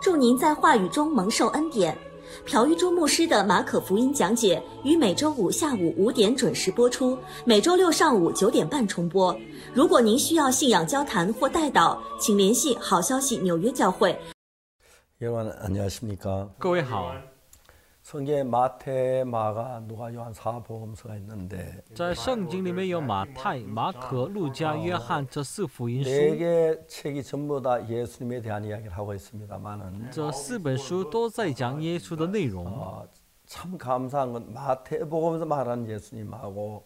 祝您在话语中蒙受恩典。朴玉珠牧师的马可福音讲解于每周五下午五点准时播出每周六上午九点半重播。如果您需要信仰交谈或带导请联系好消息纽约教会。各位好。啊 성경에 마태, 마가, 누가, 요한 사복음서가 있는데 在圣经里面有马太、马可、路加、约翰这四福音书， 네 개 책이 전부 다 예수님에 대한 이야기를 하고 있습니다만은 这四本书都在讲耶稣的内容。 어, 참 감사한 건 마태복음에서 말하는 예수님하고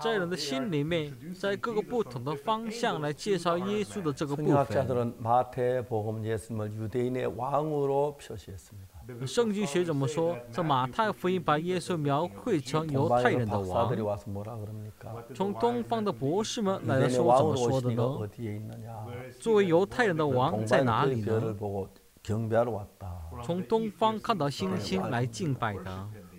在人的心里面，在各个不同的方向来介绍耶稣的这个部分。圣经学者们说，这马太福音把耶稣描绘成犹太人的王。从东方的博士们来说，怎么说的呢？作为犹太人的王在哪里呢？从东方看到星星来敬拜的。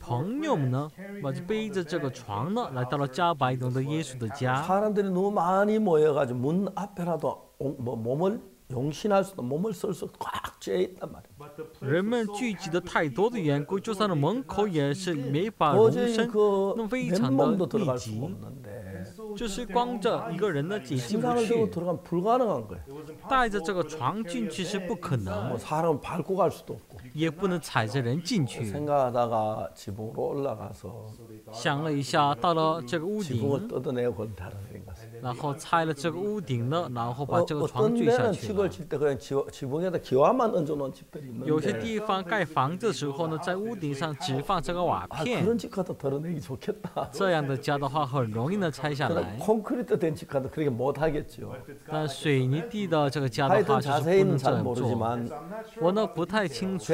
朋友们呢，我就背着这个床呢，来到了加百农的耶稣的家。人们聚集的太多的缘故，就算是门口也是没法容身，那非常的密集。就是光着一个人的进去，带着这个床进去是不可能，也不能踩着人进去。想了一下，到了这个屋顶。然后拆了这个屋顶呢然后把这个床锯下去有些地方盖房子的时候呢在屋顶上只放这个瓦片这样的家的话很容易呢拆下来那水泥地的这个家的话就是不能这样做我呢不太清楚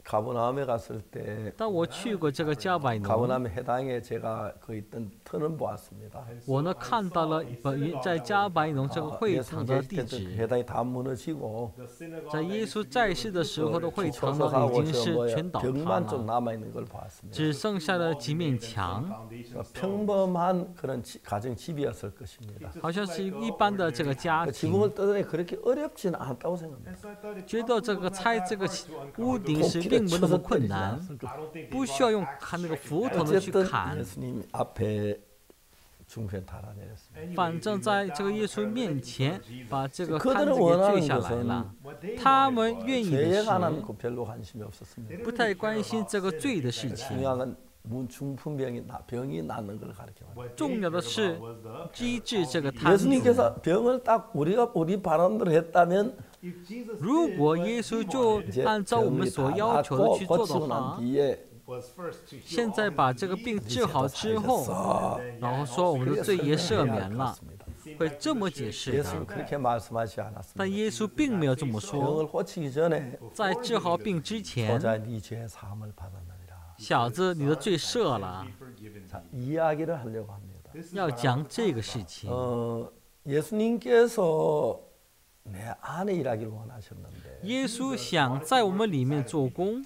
제가 가버나움에 갔을 때 但我去过这个加百农， 가버나움 해당에 제가 그 있던 터는 보았습니다. 我呢看到了本在加百农这个 아, 会 예수님 堂的 계실 地 때도 址， 해당이 다 무너지고 在耶稣在世的时候的会堂呢 기초석하고 已经 저 是 뭐야 全倒塌 벽만 좀 了， 남아 있는 걸 봤습니다. 只剩下了几面墙， 그러니까 평범한 그런 지- 가정 집이었을 것입니다. 好像是一般的这个家 그 庭。 지붕을 뜯어내 그렇게 어렵지는 않다고 생각합니다. 觉得这个拆这个屋顶是 并不那么困难不需要用砍那个斧头去砍。反正在这个耶稣面前把这个摊子给坠下来了。他们愿意的是不太关心这个罪的事情。重要的是医治这个摊子。如果耶稣就按照我们所要求的去做的话。现在把这个病治好之后，然后说我们的罪也赦免了，会这么解释的。但耶稣并没有这么说。在治好病之前，小子，你的罪赦了。要讲这个事情。耶稣想在我们里面做工。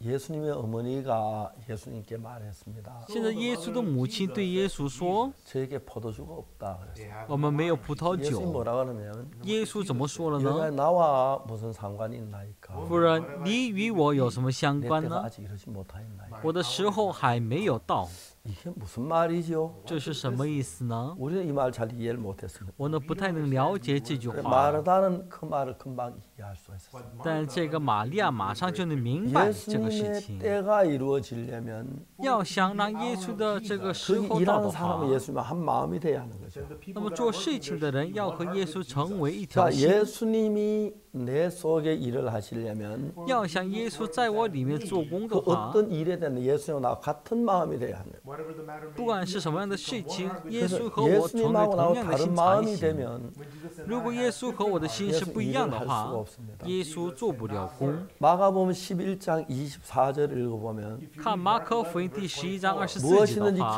예수님의 어머니가 예수님께 말했습니다. 现在耶稣的母亲对耶稣说 저에게 포도주가 없다. 그랬어요. ：“我们没有葡萄 예수님 酒。 뭐라 그러냐면 耶稣怎么说了 너가 呢？ 나와 무슨 상관이 있나이까? 夫人，你与我有什么相 내 关 때가 呢？ 아직 이러지 못하였나이까? 我的时候还没有到。 이게 무슨 말이죠? 这是什么意思呢? 우리는 이 말 잘 이해를 못했습니다. 我呢不太能了解这句话. 마르다는 그 말을 금방 이해할 수 있었어요. 但这个玛利亚马上就能明白这个事情. 예수님의 때가 이루어지려면, 要想让耶稣的这个时候到的话,그 예수님 한 마음이 돼야 하는 거죠. 那么做事情的人要和耶稣成为一条心. 예수님이 要想耶稣在我里面做工的话，不管是什么样的事情，耶稣和我存为同样的心才行。如果耶稣和我的心是不一样的话，耶稣做不了工。看马可福音第十一章二十四节的话。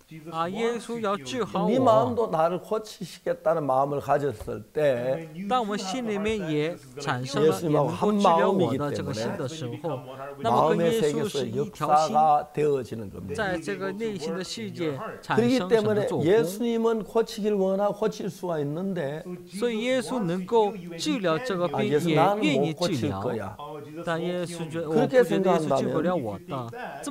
아 예수要治好我. 네 마음도 나를 고치시겠다는 마음을 가졌을 때, 当我心里面也产生了예수님하고 한 마음이기 때문에 마음의 세계에서 역사가 되어지는 겁니다. 그렇기 때문에 예수님은 고치길 원하고 고칠 수가 있는데, 所以耶稣能够治疗这个病也愿意治疗，但耶稣觉得 그렇게 생각한다면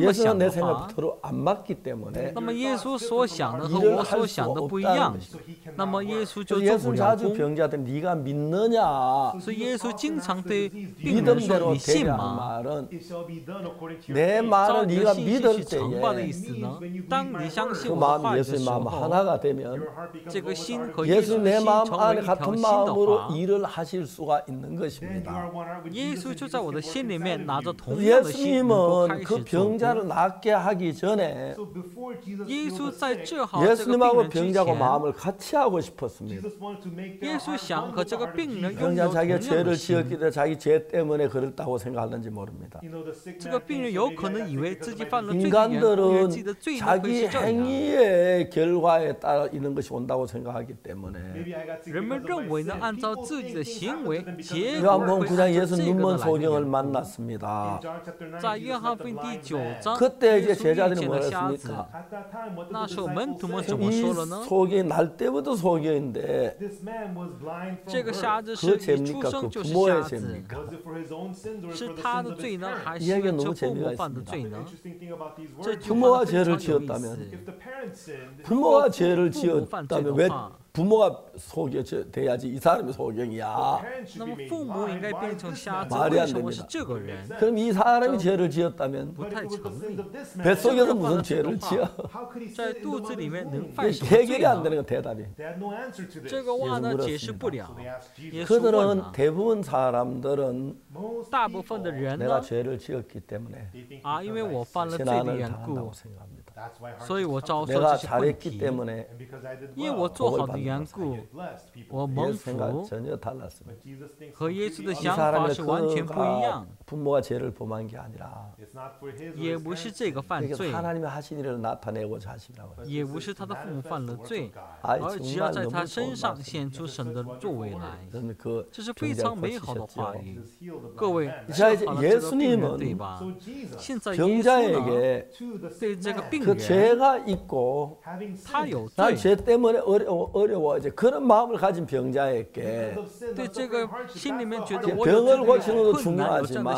예- 예수는 내 생각대로 안 맞기 때문에. 那么耶稣稣所想的和我所想的不一样，那么耶稣就做不了工。所以耶稣经常对病人说：“你信吗？”照你的信心去成吧的意思呢？当你相信我的话的时候，这个心和耶稣心成为一条心的话，耶稣就在我的心里面拿着同样的心能够开始做工。耶 예수님하고 병자고 마음을 같이 하고 싶었습니다. 그 병자 자기 죄를 지었기에 자기 죄 때문에 그랬다고 생각하는지 모릅니다. 인간들은 자기 행위의 결과에 따라 이런 것이 온다고 생각하기 때문에 요한복음 예수 눈먼 소경을 만났습니다. 그때 이제 제자들이 뭐랬습니까? 那时候 두번 쇼는 속이 날 때부터 속이었는데 그 죄입니까? 그 부모의 죄입니까? 是他的罪呢，还是 너무 재미가 있습니다. 부모가 죄를 지었다면 부모가 죄를 지었다면 왜 부모가 소경이 돼야지 이 사람이 소경이야. 말이 안 됩니다. 그럼 이 사람이 죄를 지었다면 뱃속에서 무슨 죄를 지어? 해결이 안 되는 거 대답이. 그들은 대부분 사람들은 내가 죄를 지었기 때문에 신앙을 단다고 생각합니다. 所以我遭受这些问题，因为我做好的缘故，我蒙福。和耶稣的想法是完全不一样。也不是这个犯罪，也不是他的父母犯了罪，而只要在他身上显出神的作为来，这是非常美好的话语。各位，治好了这个病人对吧？现在耶稣呢，对这个病。그 죄가 있고 난 죄 때문에 어려워, 어려워. 이제 그런 마음을 가진 병자에게 병을 고치는 것도 중요하지만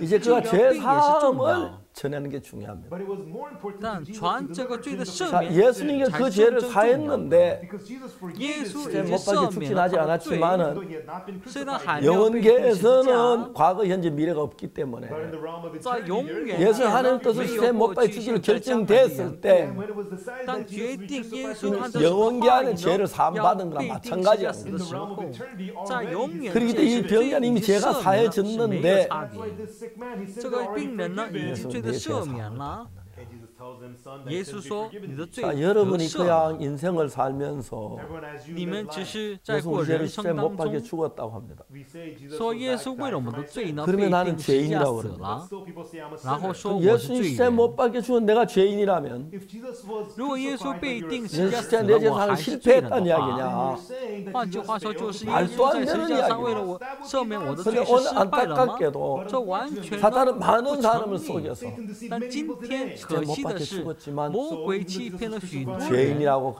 이제 그가 죄 사함을 전하는 게 중요합니다. 단, 자, 예수님이 그 죄를 사했는데 예수의 못 받게 죽진하지 않았지만은 영원계에서는 과거, 현재, 미래가 없기 때문에. 예수 하나님 뜻을 시대 못 받게 죽기로 결정됐을 때. 영원계 안에 죄를 사함받은 거랑 마찬가지야. 그렇기 때문에 이 병자는 이미 죄가 사해졌는데 예수는 过우리 耶稣说：“你的罪得赦了。”你们只是在过人生当中。说耶稣为了我们的罪呢被定十字架死了，然后说我是罪人。如果耶稣被定十字架死了，我还是罪人的话，换句话说就是耶稣在十字架上为了我赦免我的罪是失败了吗？这完全不成问题。但今天可惜的的是魔鬼欺骗了许多人，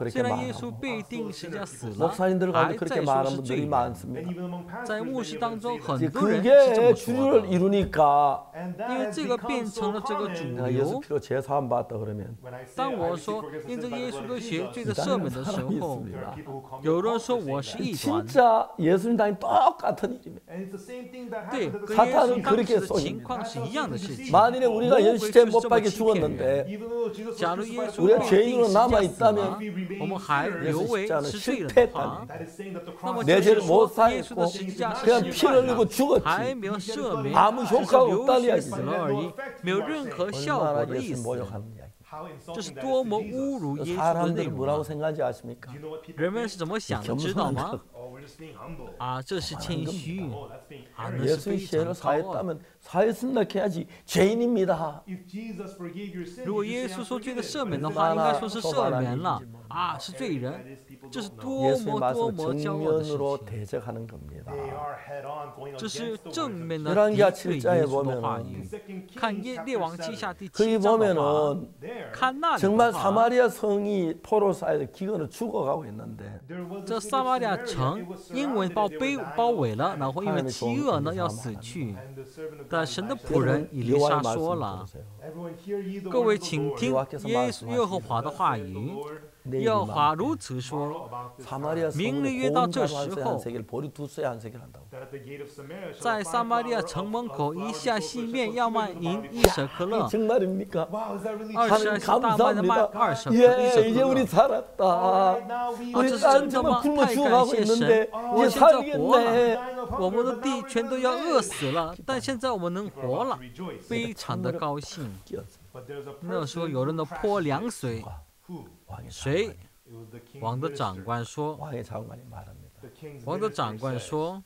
虽然耶稣被钉十字架死了，还在说是罪人。在牧师当中，很多人是这么说的，因为这个变成了这个主流。当我说因着耶稣的血罪的赦免的时候，有人说我是异端。对，跟耶稣当时的情况是一样的事情。魔鬼是这么欺骗人。假如耶稣被定十字架死了，我们还留为吃罪人的话，那么就是说耶稣的十字架是失败了，还没有赦免，只是流血死了而已，没有任何效果的意思。这是多么侮辱耶稣的内容人们是怎么想的？知道吗？啊这是谦虚。啊耶稣以前的财大门财神的开启全灵敏的如果耶稣说这个赦免的话应该说是赦免了啊是罪人。这是多么多么骄傲的事情。这是正面的对耶稣的话语看耶列王记下第七章的时候看那里这撒瓦利亚城因为被包围了然后因为饥饿呢要死去但神的仆人以没沙说了各位请听耶耶和华的话语要话如此说明日约到这时候在撒马利亚城门口一下西面要卖银一手可乐二十二十大卖的卖二手烟一手可乐啊这是真的吗太感谢神我现在活了我们的地全都要饿死了但现在我们能活了非常的高兴那时候有人都泼凉水谁？王的长官说，王的长官说，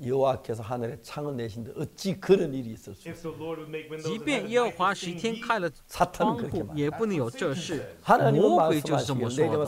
即便耶和华十天开了窗户，也不能有这事。魔鬼就是这么说的。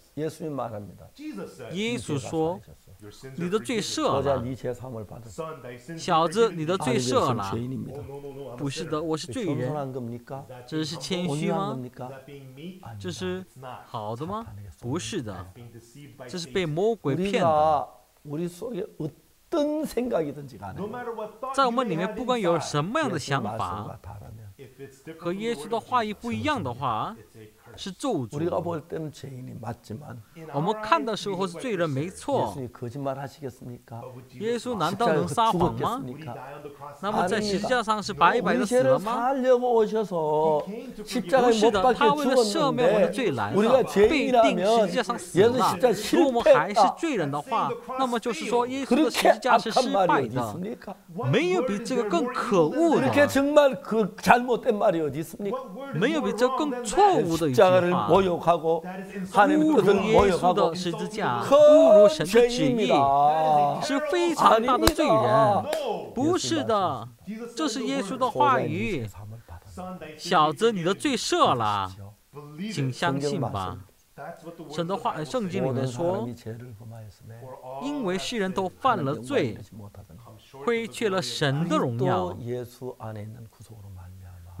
耶稣说：「你的罪赦了，小子，你的罪赦了。」不是的，我是罪人。这是谦虚吗？这是好的吗？不是的。这是被魔鬼骗了。在我们里面，不管有什么样的想法，和耶稣的话语不一样的话。是咒诅。我们看的时候是罪人，没错。耶稣难道能撒谎吗？那么在十字架上是白白的死了吗？不是的，他为了赦免我们的罪来了，被定十字架上死了。如果我们还是罪人的话，那么就是说耶稣的十字架是失败的。没有比这个更可恶的，没有比这更错误的。십자가를 话。 모욕하고 하나님의 侮 뜻을 辱耶稣 모욕하고 的十字架，侮辱 큰 神的旨意， 죄인입니다. 是非常大的罪人。 아닙니다. 不是的，这是耶稣的话 소자의 语。 죄사함을 받아. 小子，你的罪赦了， 그렇죠. 请相信吧。神的话，圣经里 모든 面说， 사람이 죄를 범하였음에 因为世人都犯了 하나님 罪 영광을 ， 받지 못하더니 亏缺了神的荣耀 또 ， 예수 안에 있는 구속으로 말미암아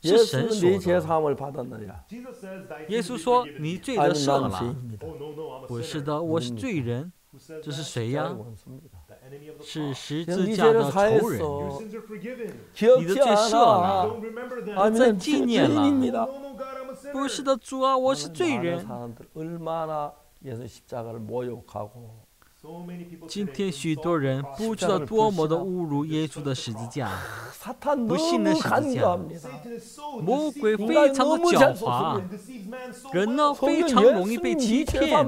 是神说的。耶稣说：“你罪得赦了。”不是的，我是罪人。这是谁呀？是十字架的仇人。你的罪赦了，纪念了。不是的，主啊，我是罪人。今天许多人不知道多么的侮辱耶稣的十字架，不信的十字架。魔鬼非常的狡猾，人呢非常容易被欺骗。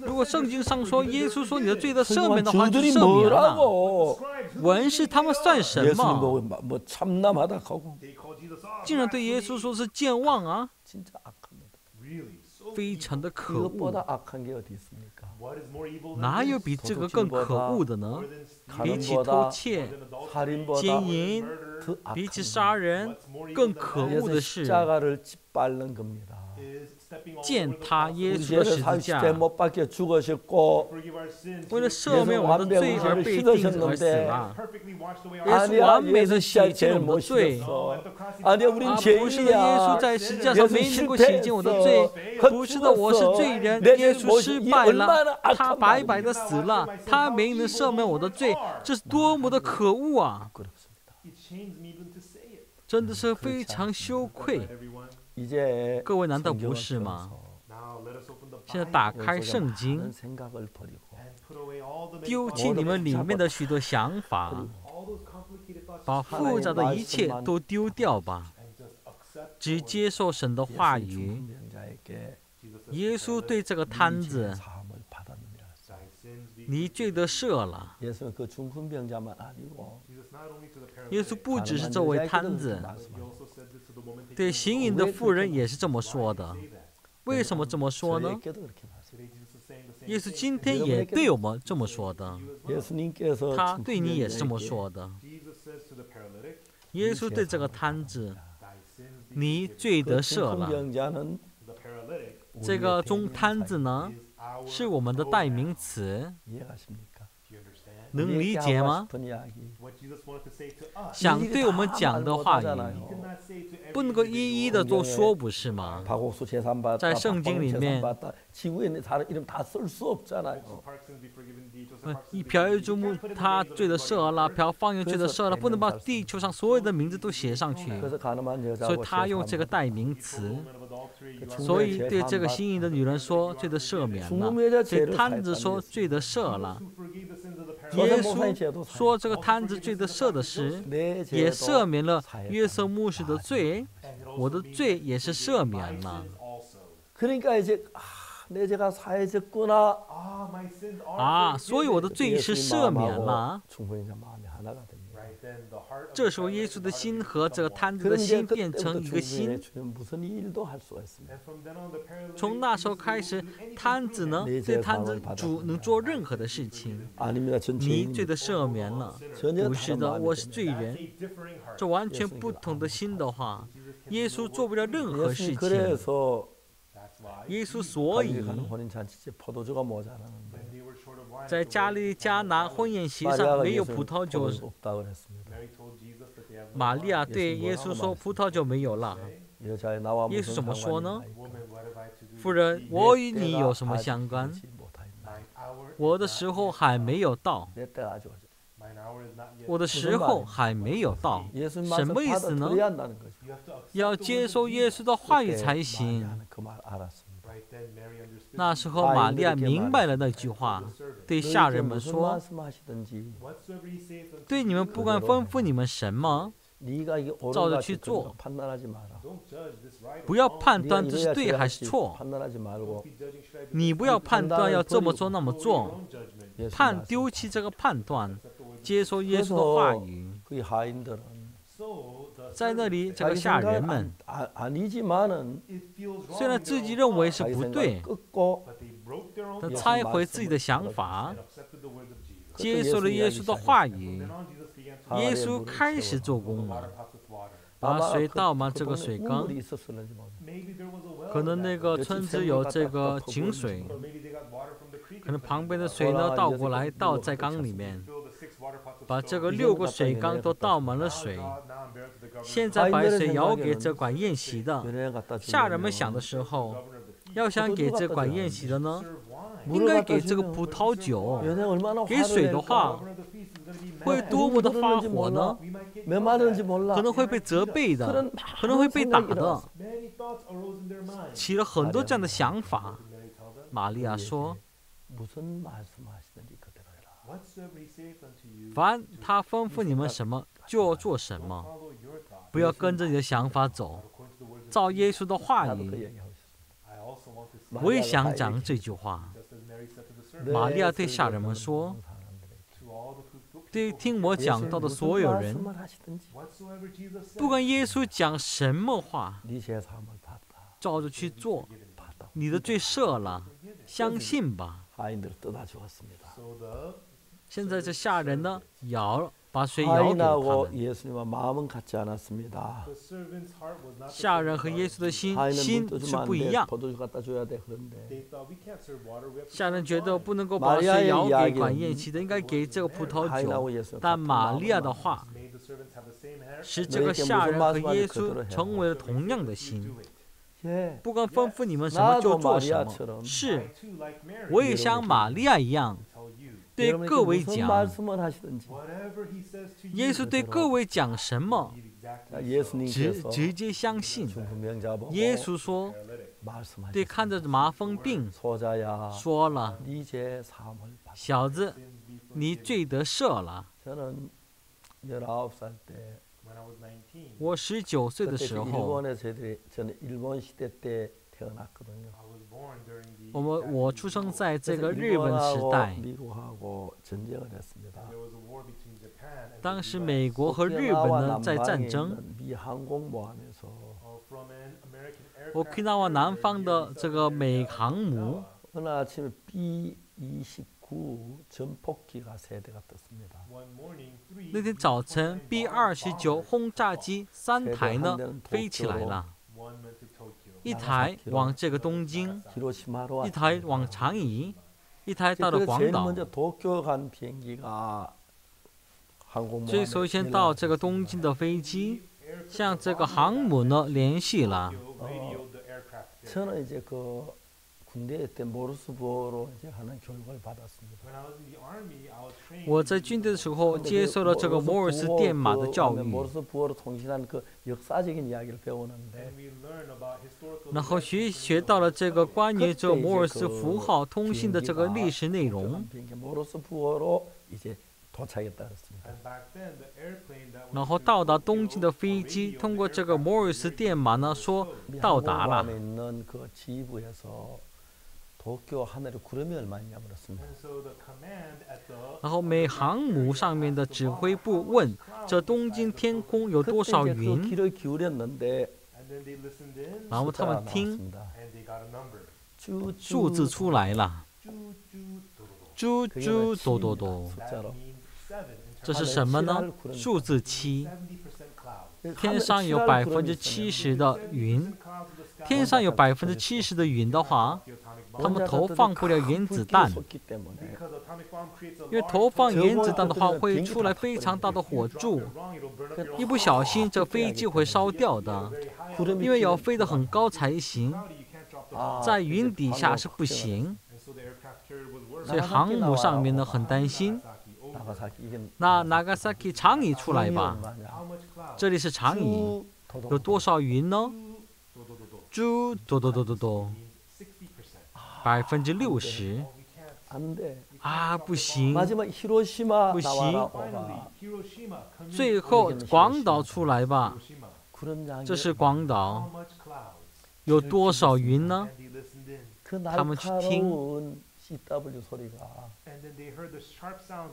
如果圣经上说耶稣说你的罪的赦免的话，就赦免了。文士他们算什么？竟然对耶稣说是健忘啊！非常的可恶。哪有比这个更可恶的呢？比起偷窃金银比起杀人更可恶的是践踏耶稣的十字架，为了赦免我的罪而被钉死了。耶稣完美的洗净我的罪，啊，不是的，耶稣在十字架上没能够洗净我的罪，不是的，我是罪人，耶稣失败了，他白白的死了，他没能赦免我的罪，这是多么的可恶啊！真的是非常羞愧。各位，难道不是吗？现在打开圣经，丢弃你们里面的许多想法，把复杂的一切都丢掉吧。只接受神的话语。耶稣对这个摊子：「你罪得赦了。」耶稣不只是作为摊子。对行淫的妇人也是这么说的。为什么这么说呢？耶稣今天也对我们这么说的，他对你也是这么说的。耶稣对这个摊子，你罪得赦了。这个中摊子呢，是我们的代名词。能理解吗？想对我们讲的话语，不能够一一的都说，不是吗？在圣经里面，一瓢一注目，他罪得赦了；，瓢放进去的赦了，不能把地球上所有的名字都写上去，所以他用这个代名词。所以对这个心仪的女人说，罪得赦免了；，对摊子说，罪得赦了。耶稣说这个摊子罪的赦的时，也赦免了约瑟牧师的罪，我的罪也是赦免了。啊，所以我的罪是赦免了。这时候，耶稣的心和这个摊子的心变成一个心。从那时候开始，摊子能对摊子主能做任何的事情。迷醉的赦免了，不是的，我是罪人。这完全不同的心的话，耶稣做不了任何事情。耶稣所以，在加利加拿婚宴席上，没有葡萄酒。玛利亚对耶稣说：「葡萄酒没有了。」耶稣怎么说呢？夫人，我与你有什么相干？我的时候还没有到。我的时候还没有到。什么意思呢？要接受耶稣的话语才行。那时候，玛利亚明白了那句话，对下人们说：“对你们不管吩咐你们什么，照着去做，不要判断这是对还是错。你不要判断要这么做那么做，判丢弃这个判断，接受耶稣的话语。”在那里这个下人们。虽然自己认为是不对。他拆毁自己的想法。接受了耶稣的话语。耶稣开始做工了。把水倒满这个水缸。可能那个村子有这个井水。可能旁边的水呢倒过来倒在缸里面。把这个六个水缸都倒满了水。现在把水舀给这管宴席的，下人们想的时候，要想给这管宴席的呢，应该给这个葡萄酒，给水的话会多么的发火呢，可能会被责备的，可能会被打的，起了很多这样的想法。玛利亚说。凡他吩咐你们什么，就要做什么。不要跟着你的想法走，照耶稣的话语。我也想讲这句话。玛利亚对下人们说：“对听我讲到的所有人，不管耶稣讲什么话，照着去做，你的罪赦了，相信吧。”现在这下人呢，摇了。所以摇他们。下人和耶稣的心心是不一样。下人觉得不能够把水舀给管宴席的，应该给这个葡萄酒。但玛利亚的话，使这个下人和耶稣成为了同样的心。不管吩咐你们什么就做什么。是，我也像玛利亚一样。对各位讲，耶稣对各位讲什么，直直接相信。耶稣说，对看着麻风病说了，小子，你罪得赦了。我十九岁的时候，我们我出生在这个日本时代。当时美国和日本呢在战争。我看到我南方的这个美航母。那天早晨，B 二十九轰炸机三台呢飞起来了。一台往这个东京，一台往长崎，一台到了广岛。所以首先到这个东京的飞机，向这个航母呢联系了。군대에 때 모르스 부호로 이제 하는 교육을 받았습니다. When I was in the army, I was trained 我在军队的时候 근데 接 그 受了这个摩尔斯电码的 그 教 하면 育， 모르스 부호로 통신한 그 역사적인 이야기를 배우는데 and we learn about historical 然后 events 学 from 学 the 到了这个关于这个 그때 이제 摩尔斯 그 符号通信的这个历史内 도쿄 容 간 。 비행기 모르스 부호로 이제 도착했다 그랬습니다. And back then, the airplane that was 然后 to 到达 Tokyo 东京的飞 on 机 radio, 通过 the 这个 aircraft 摩尔斯 carrier 电码呢 was 说 told. 미 到达了 항공모함에 。 있는 그 지휘부에서 도쿄 하늘에 구름이 얼마 있냐 물었습니다. And so the command at the 然后美航母上面的指挥部问：这东京天空有多 그때 少 이제 그 云？ 귀를 기울였는데 and then they listened in 然后他 숫자가 们听 나왔습니다. and they got a number. 쭈, 数字出来了， Ju, ju, do, do, do. 猪 그게 猪 몇 多多 칩니다. 多， 숫자로. That means seven in 这 terms 是 of 什么呢？数字七。 70% clouds. 天上有 하늘에 百 칠할 分之 구름이 七 있으면 十的 70% 云， clouds of the sky 天上有百分之七十的云的话， the atomic 他们投放不了原子弹，因为投放原子弹的话会出来非常大的火柱，一不小心这飞机会烧掉的，因为要飞得很高才行，在云底下是不行，所以航母上面呢很担心。那那个长椅出来吧，这里是长椅，有多少云呢？猪，多多多多多。百分之六十，啊不行，不行，最后广岛出来吧，这是广岛，有多少云呢？他们去听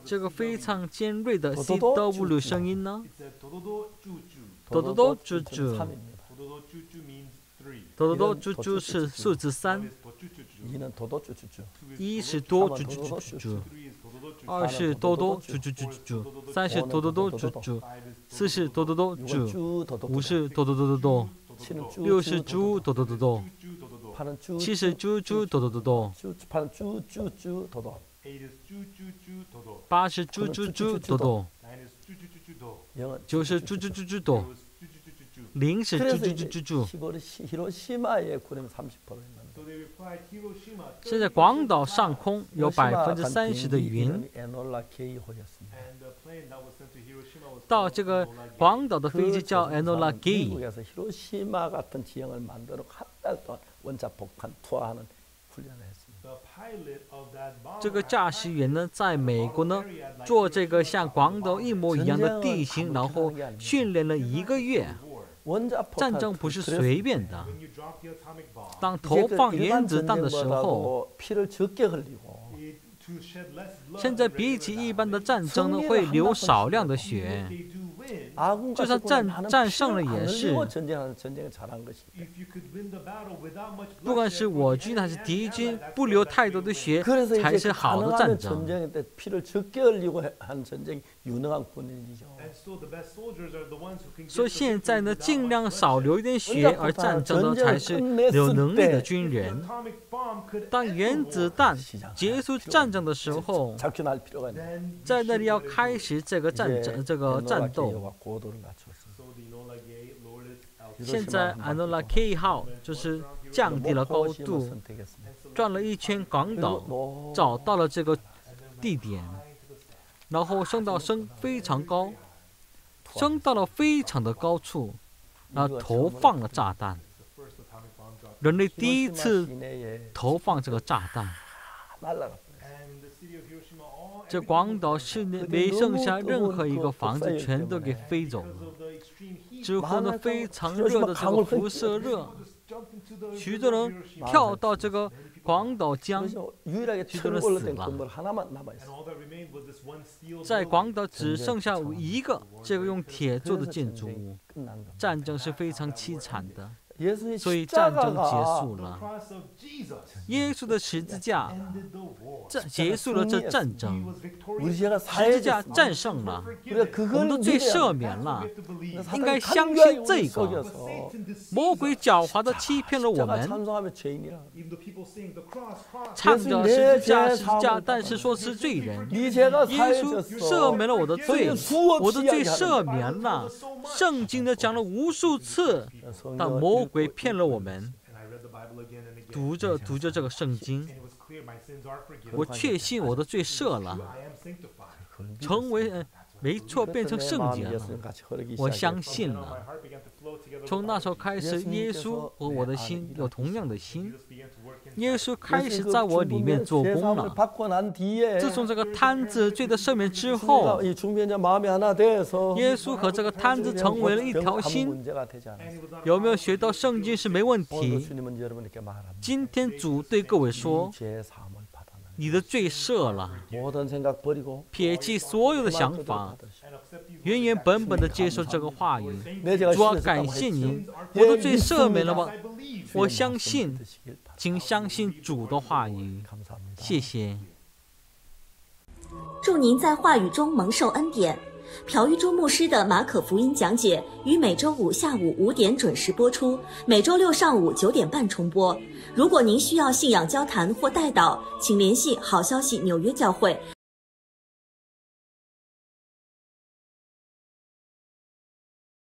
这个非常尖锐的 CW 声音呢？嘟嘟嘟啾啾。多多多猪猪是数字三，一是多猪猪猪猪，二是多多猪猪猪猪，三是多多多猪猪，四是多多多猪猪，五是多多多多。多，六是猪多多多多，七是猪猪多多多多，八是猪猪猪多多，九是猪猪猪猪多。零是猪 그래서 猪猪 이제 猪猪。 히로리- 히로시마의 구름 30% 있는데 So they replied Hiroshima. 现在广岛上空有百分之 히로시마 三十的 간 云， 비행기 이름이 에놀라 K호였습니다. And the plane that was sent to Hiroshima was 到 called 这个 Enola Gay. 广岛的飞机叫 그 Enola 조선사는 Gay。 미국에서 히로시마 같은 지형을 만들어 한 달 동안 원자 폭탄 투하하는 훈련을 했습니다. The pilot of that bomber 这个驾驶员呢，在美国呢做这个像广岛一模一样的地形，然后训练了一个月。 战争不是随便的，当投放原子弹的时候，现在比起一般的战争呢，会流少量的血。就算战战胜了，也是。不管是我军还是敌军，不流太多的血才是好的战争。说现在呢，尽量少流一点血而战争的才是有能力的军人。当原子弹结束战争的时候，在那里要开始这个战争这个战斗。现在安诺拉 K 号就是降低了高度，转了一圈港岛，找到了这个地点。然后升到升非常高升到了非常的高处然后投放了炸弹。人类第一次投放这个炸弹。这广岛市内没剩下任何一个房子全都给飞走了。之后呢非常热的这个辐射热许多人跳到这个广岛将摧死了，在广岛只剩下一个这个用铁做的建筑物，战争是非常凄惨的。所以战争结束了。耶稣的十字架战结束了这战争。十字架战胜了。我们都最赦免了。应该相信这个。魔鬼狡猾的欺骗了我们。唱的十字架十字架但是说是罪人。耶稣赦免了我的罪我的罪赦免了圣经的讲了无数次但魔鬼骗了我们读着读着这个圣经。我确信我的罪赦了。成为没错变成圣经了。我相信了。从那时候开始，耶稣和我的心有同样的心。耶稣开始在我里面做工了。自从这个摊子罪的赦免之后，耶稣和这个摊子成为了一条心。有没有学到圣经是没问题，今天主对各位说。你的罪赦了，撇弃所有的想法，原原本本的接受这个话语。主，感谢您，我的罪赦免了吗？我相信，请相信主的话语。谢谢。祝您在话语中蒙受恩典。朴玉珠牧师的马可福音讲解于每周五下午五点准时播出，每周六上午九点半重播。如果您需要信仰交谈或代祷，请联系好消息纽约教会。